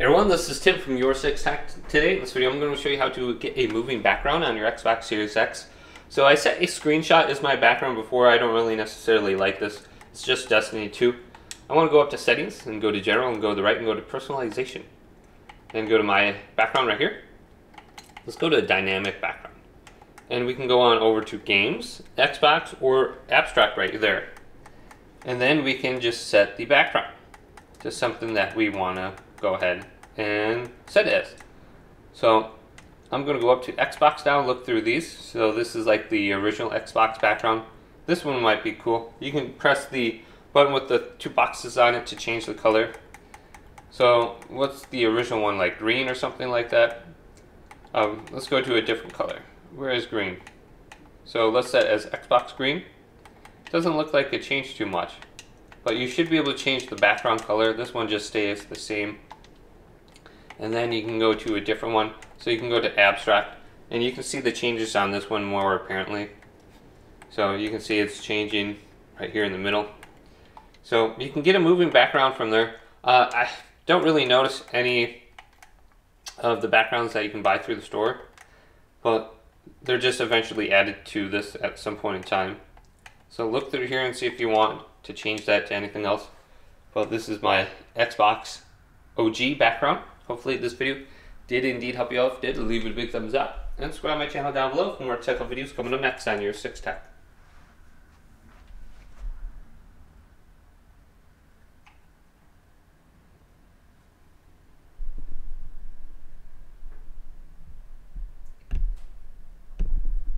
Everyone, this is Tim from Your Six Tech. Today in this video I'm going to show you how to get a moving background on your Xbox Series X. So I set a screenshot as my background before, I don't really necessarily like this. It's just Destiny 2. I want to go up to settings and go to general and go to the right and go to personalization. Then go to my background right here. Let's go to dynamic background. And we can go on over to games, Xbox, or abstract right there. And then we can just set the background to something that we want to go ahead and set it. So I'm going to go up to Xbox now look through these. So this is like the original Xbox background. This one might be cool. You can press the button with the two boxes on it to change the color. So what's the original one, like green or something like that? Um, let's go to a different color. Where is green? So let's set as Xbox green. Doesn't look like it changed too much. But you should be able to change the background color. This one just stays the same and then you can go to a different one. So you can go to abstract and you can see the changes on this one more apparently. So you can see it's changing right here in the middle. So you can get a moving background from there. Uh, I don't really notice any of the backgrounds that you can buy through the store, but they're just eventually added to this at some point in time. So look through here and see if you want to change that to anything else. But this is my Xbox OG background. Hopefully this video did indeed help you out. If did, leave it a big thumbs up. And subscribe my channel down below for more technical videos coming up next on your 6 Tech.